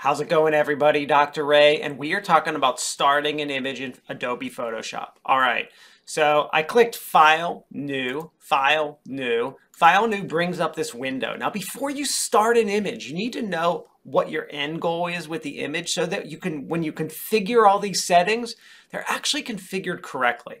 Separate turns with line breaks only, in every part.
How's it going, everybody? Dr. Ray, and we are talking about starting an image in Adobe Photoshop. All right, so I clicked File, New, File, New. File New brings up this window. Now, before you start an image, you need to know what your end goal is with the image so that you can, when you configure all these settings, they're actually configured correctly.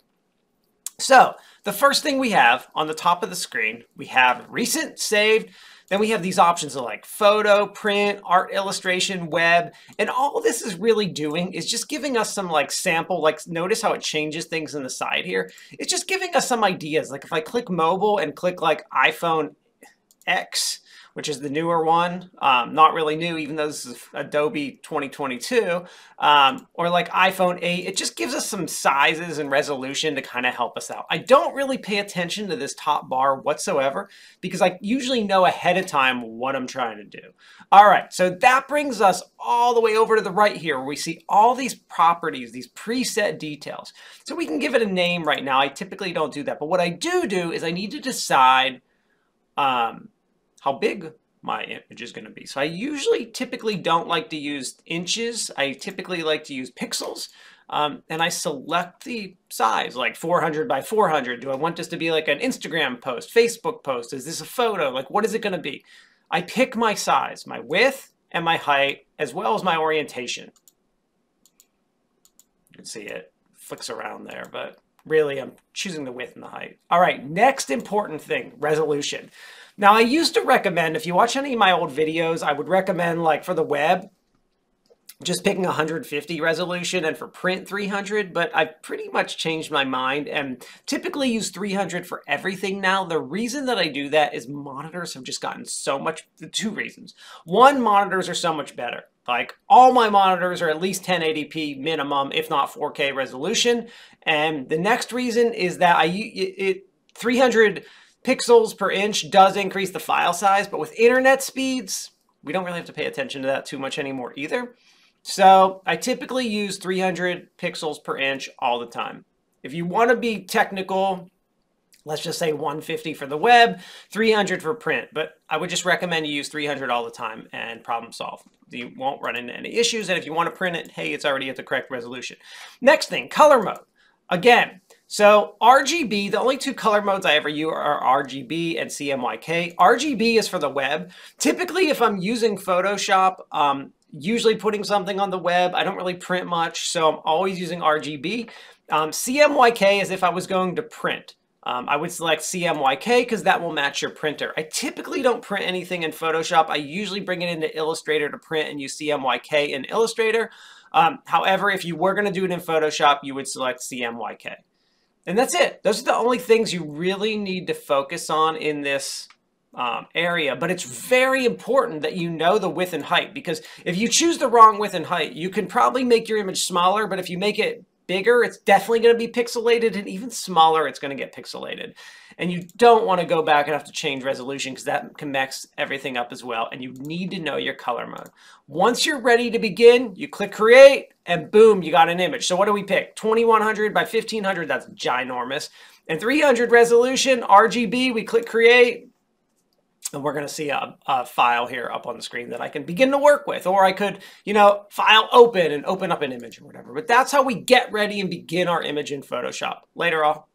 So the first thing we have on the top of the screen, we have recent, saved, then we have these options of like photo, print, art illustration, web, and all this is really doing is just giving us some like sample, like notice how it changes things in the side here. It's just giving us some ideas. Like if I click mobile and click like iPhone X, which is the newer one. Um, not really new, even though this is Adobe 2022, um, or like iPhone 8. It just gives us some sizes and resolution to kind of help us out. I don't really pay attention to this top bar whatsoever because I usually know ahead of time what I'm trying to do. All right, so that brings us all the way over to the right here where we see all these properties, these preset details. So we can give it a name right now. I typically don't do that, but what I do do is I need to decide um, how big my image is going to be. So I usually typically don't like to use inches. I typically like to use pixels. Um, and I select the size, like 400 by 400. Do I want this to be like an Instagram post, Facebook post? Is this a photo? Like, what is it going to be? I pick my size, my width and my height, as well as my orientation. You can see it flicks around there, but really I'm choosing the width and the height. All right, next important thing, resolution. Now, I used to recommend, if you watch any of my old videos, I would recommend, like, for the web, just picking 150 resolution and for print 300, but I've pretty much changed my mind and typically use 300 for everything now. The reason that I do that is monitors have just gotten so much, two reasons. One, monitors are so much better. Like all my monitors are at least 1080p minimum, if not 4K resolution. And the next reason is that I, it, 300 pixels per inch does increase the file size, but with internet speeds, we don't really have to pay attention to that too much anymore either. So I typically use 300 pixels per inch all the time. If you want to be technical, let's just say 150 for the web, 300 for print, but I would just recommend you use 300 all the time and problem solve. You won't run into any issues, and if you want to print it, hey, it's already at the correct resolution. Next thing, color mode. Again, so RGB, the only two color modes I ever use are RGB and CMYK. RGB is for the web. Typically, if I'm using Photoshop, um, usually putting something on the web, I don't really print much, so I'm always using RGB. Um, CMYK is if I was going to print. Um, I would select CMYK because that will match your printer. I typically don't print anything in Photoshop. I usually bring it into Illustrator to print and use CMYK in Illustrator. Um, however, if you were going to do it in Photoshop, you would select CMYK. And that's it. Those are the only things you really need to focus on in this um, area. But it's very important that you know the width and height because if you choose the wrong width and height, you can probably make your image smaller, but if you make it bigger, it's definitely going to be pixelated, and even smaller, it's going to get pixelated. And you don't want to go back and have to change resolution because that can mess everything up as well, and you need to know your color mode. Once you're ready to begin, you click Create, and boom, you got an image. So what do we pick? 2100 by 1500, that's ginormous. And 300 resolution, RGB, we click Create, and we're going to see a, a, file here up on the screen that I can begin to work with. Or I could, you know, file open and open up an image or whatever. But that's how we get ready and begin our image in Photoshop. Later all.